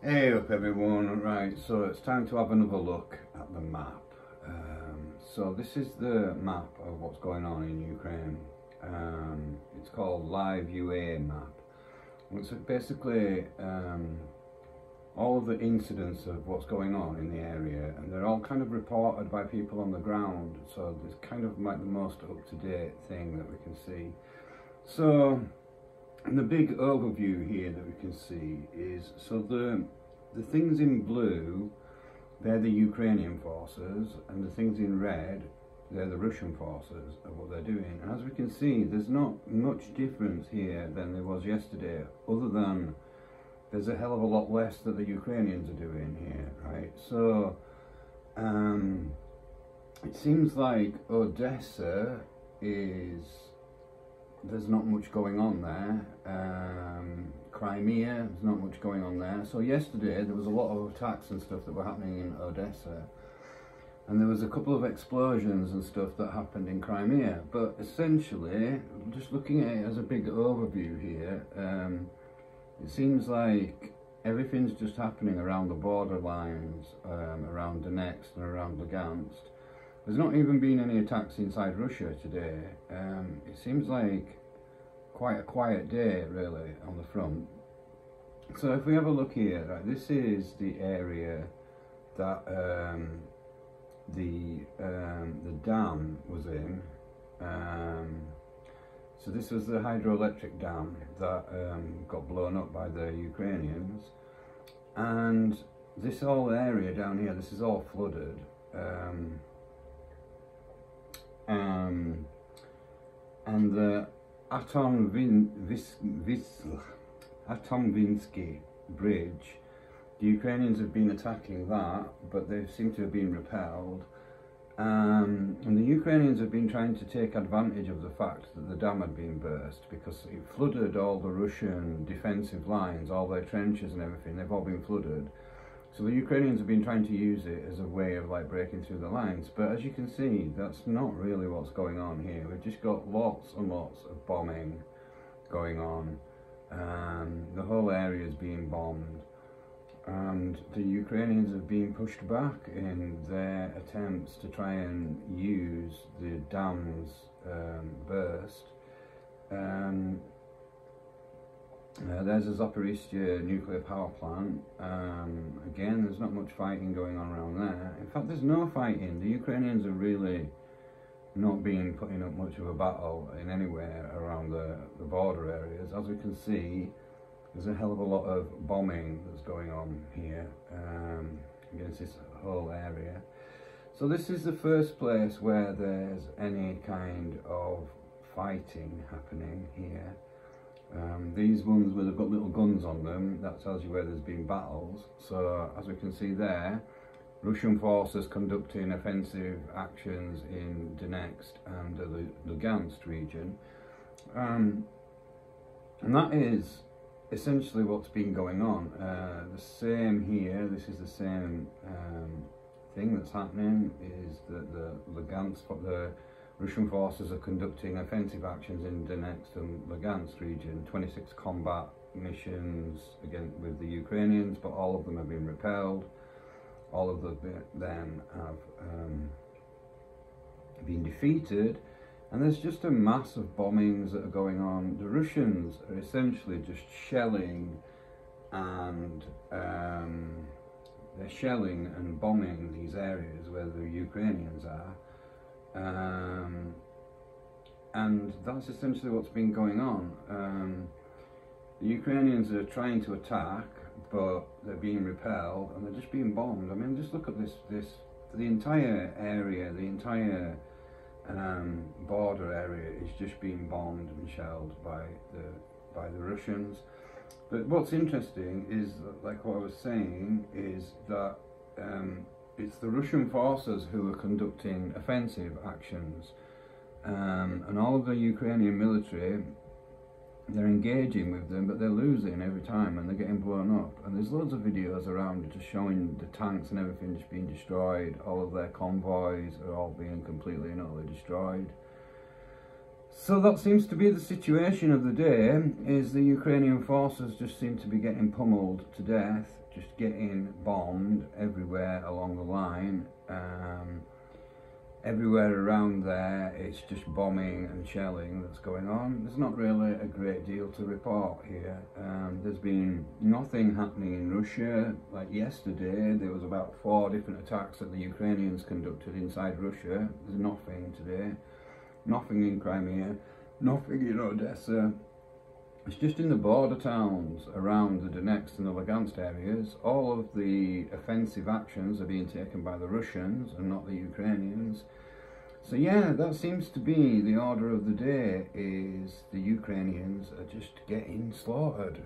Hey up everyone, right, so it's time to have another look at the map. Um, so this is the map of what's going on in Ukraine. Um, it's called Live UA map. It's basically um, all of the incidents of what's going on in the area and they're all kind of reported by people on the ground so it's kind of like the most up-to-date thing that we can see. So and the big overview here that we can see is, so the, the things in blue, they're the Ukrainian forces, and the things in red, they're the Russian forces of what they're doing. And as we can see, there's not much difference here than there was yesterday, other than there's a hell of a lot less that the Ukrainians are doing here, right? So, um, it seems like Odessa is there's not much going on there. Um, Crimea, there's not much going on there. So yesterday there was a lot of attacks and stuff that were happening in Odessa. And there was a couple of explosions and stuff that happened in Crimea. But essentially, just looking at it as a big overview here, um, it seems like everything's just happening around the borderlines, um, around Donetsk and around Lugansk. There's not even been any attacks inside Russia today. Um, it seems like quite a quiet day, really, on the front. So if we have a look here, right, this is the area that um, the um, the dam was in. Um, so this was the hydroelectric dam that um, got blown up by the Ukrainians, and this whole area down here, this is all flooded. Um, um, and the Atom Vin, Vis, bridge, the Ukrainians have been attacking that, but they seem to have been repelled. Um, and the Ukrainians have been trying to take advantage of the fact that the dam had been burst because it flooded all the Russian defensive lines, all their trenches and everything, they've all been flooded. So the Ukrainians have been trying to use it as a way of like breaking through the lines, but as you can see, that's not really what's going on here. We've just got lots and lots of bombing going on. Um, the whole area is being bombed, and the Ukrainians have been pushed back in their attempts to try and use the dam's um, burst. Um, uh, there's a Zaporizhzhia nuclear power plant. Um, again, there's not much fighting going on around there. In fact, there's no fighting. The Ukrainians are really not being putting up much of a battle in anywhere around the, the border areas. As we can see, there's a hell of a lot of bombing that's going on here um, against this whole area. So this is the first place where there's any kind of fighting happening here. Um, these ones where they've got little guns on them, that tells you where there's been battles. So as we can see there, Russian forces conducting offensive actions in Donetsk and the Lugansk region. Um, and that is essentially what's been going on. Uh, the same here, this is the same um, thing that's happening, is that the Lugansk, the Russian forces are conducting offensive actions in Donetsk and Lugansk region, 26 combat missions again with the Ukrainians, but all of them have been repelled. All of them have um, been defeated, and there's just a mass of bombings that are going on. The Russians are essentially just shelling and um, they're shelling and bombing these areas where the Ukrainians are um, and that's essentially what's been going on. Um, the Ukrainians are trying to attack, but they're being repelled and they're just being bombed. I mean, just look at this, this the entire area, the entire um, border area is just being bombed and shelled by the by the Russians. But what's interesting is, like what I was saying, is that um, it's the Russian forces who are conducting offensive actions um, and all of the Ukrainian military they're engaging with them but they're losing every time and they're getting blown up. And there's loads of videos around just showing the tanks and everything just being destroyed. All of their convoys are all being completely and utterly destroyed. So that seems to be the situation of the day, is the Ukrainian forces just seem to be getting pummeled to death, just getting bombed everywhere along the line. Um, everywhere around there it's just bombing and shelling that's going on. There's not really a great deal to report here. Um, there's been nothing happening in Russia. Like yesterday, there was about four different attacks that the Ukrainians conducted inside Russia. There's nothing today. Nothing in Crimea. Nothing in Odessa. It's just in the border towns around the Donetsk and the Lugansk areas. All of the offensive actions are being taken by the Russians and not the Ukrainians. So yeah, that seems to be the order of the day is the Ukrainians are just getting slaughtered.